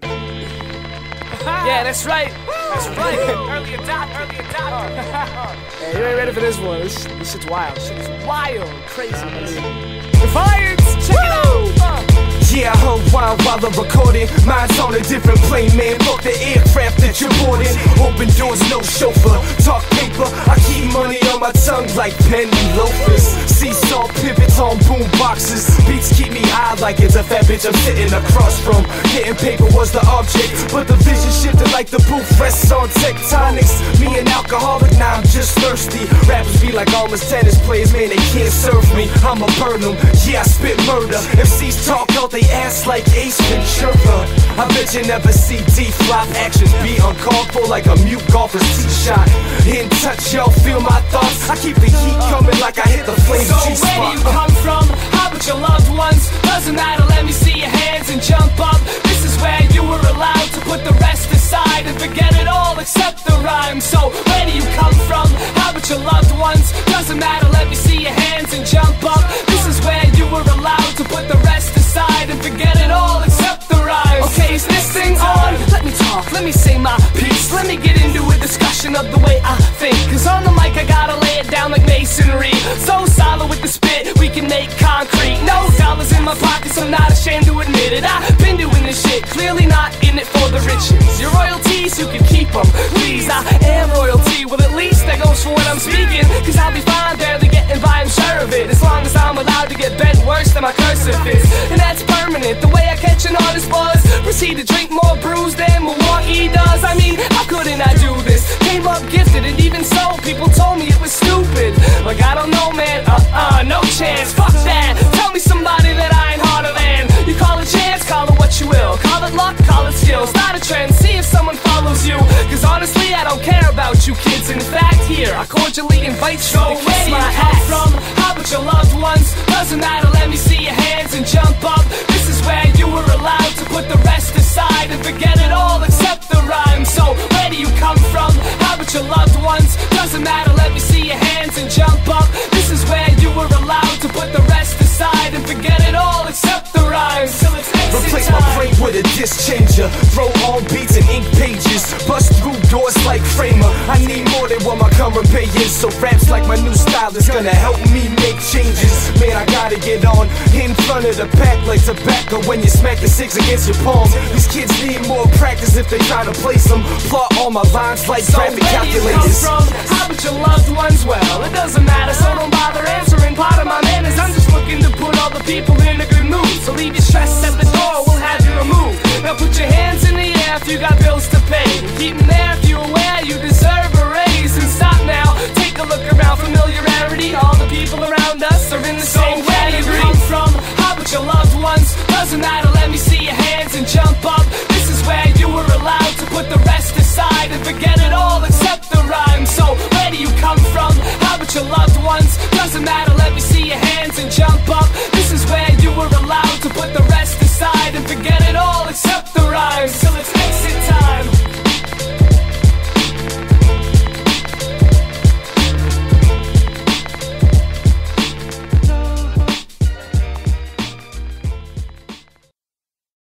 production. yeah, that's right. That's right. early adopter, early adopter. hey, you ain't ready for this one. This, this shit's wild. Shit is wild, crazy. Defiance, check it out. Uh. Yeah, I unwind while I'm recording. Mine's on a different plane, man. Fuck the aircraft that you're boarding. Open doors, no chauffeur. Talk paper. I keep money on my tongue like penny loafers. Seesaw pivots on boom boxes. Beats keep me high like it's a fat bitch I'm sitting across from. Getting paper was the object, but the vision shifted like the booth rests on tectonics. Me an alcoholic, just thirsty. Rappers be like almost tennis players, man. They can't serve me. I'ma burn them. Yeah, I spit murder. MCs talk out they ass like Ace Ventura. I bet you never see D-flop actions be uncalled for like a mute golfer's tee shot. In touch, yo, feel my thoughts. I keep the heat coming like I hit the flames So where do you come from? How about your loved ones? Doesn't matter, let me see your hands and jump up. This is where you were allowed to put the rest aside and forget it all except the rhyme. So let me say my piece. Let me get into a discussion of the way I think. Cause on the mic, I gotta lay it down like masonry. So solid with the spit, we can make concrete. No dollars in my pockets, I'm not ashamed to admit it. I've been doing this shit, clearly not in it for the riches. Your royalties, you can keep them. Please, I am royalty. Well, at least that goes for what I'm speaking. Cause I'll be fine, barely getting by, I'm sure of it. As long as I'm allowed to get bent worse than my cursive is. And that's permanent. The way I catch an artist buzz, proceed to drink more skill. Start a trend, see if someone follows you. Cause honestly, I don't care about you kids. In fact, here, I cordially invite you to kiss my ass. from? How about your loved ones? Doesn't matter, let me see your hands and jump up. This is where you were allowed to put the rest aside and forget it all except the rhyme. So, where do you come from? How about your loved ones? Doesn't matter, with a disc changer. Throw all beats and ink pages. Bust through doors like Kramer. I need more than what my current pay is. So raps like my new style is gonna help me make changes. Man, I gotta get on in front of the pack like tobacco when you smack the six against your palm. These kids need more practice if they try to place them. Plot all my lines like So graphic where do you come calculators. from? How about your loved ones? Well, it doesn't matter, so don't bother answering. Part of my manners, I'm just looking to put all the people in a Now put your hands in the air if you got bills to pay. Keep them there if you're aware you deserve a raise. And stop now, take a look around, familiarity. All the people around us are in the so same where you come from, how about your loved ones. Doesn't matter, let me see your hands and jump up. This is where you were allowed to put the rest aside and forget it all except the rhyme. So where do you come from? How about your loved ones? Doesn't matter, let me see your hands and jump up.